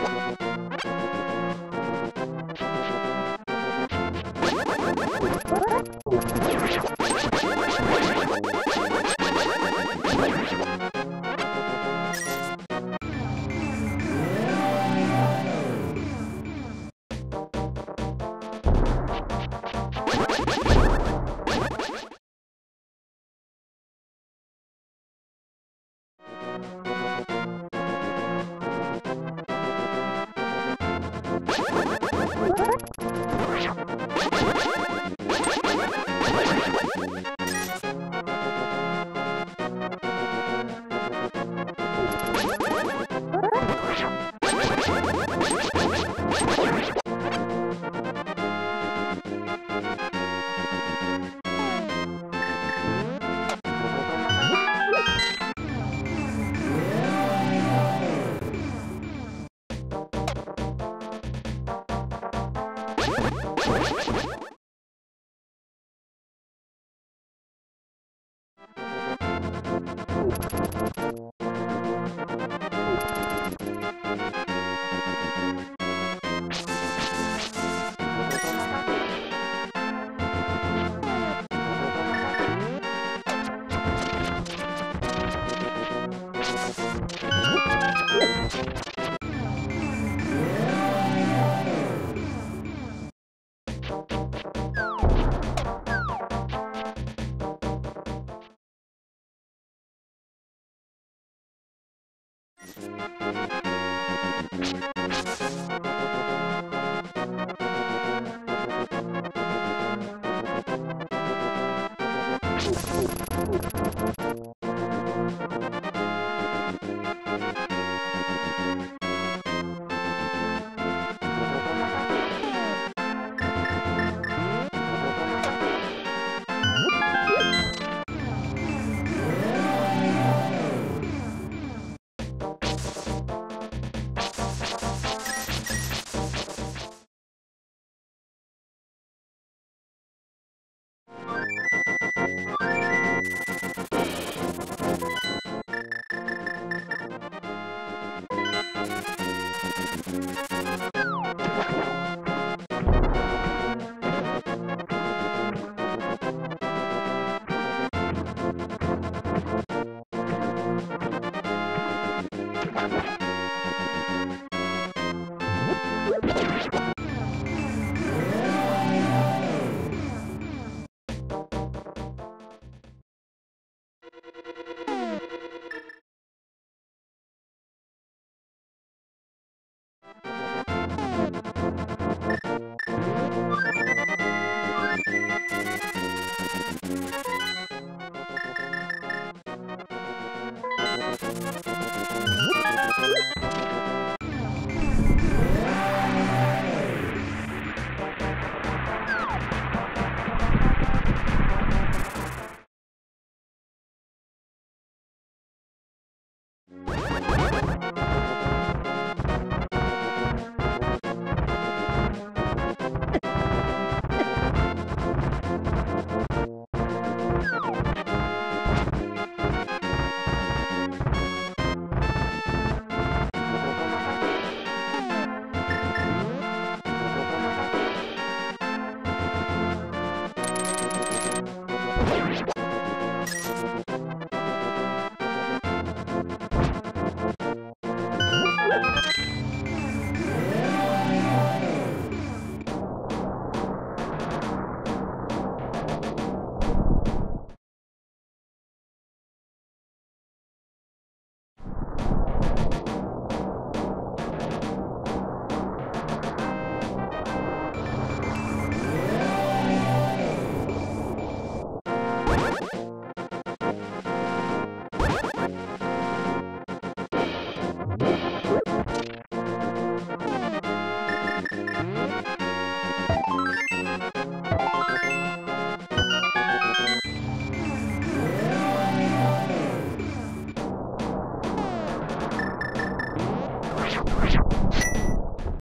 What? you Thank you.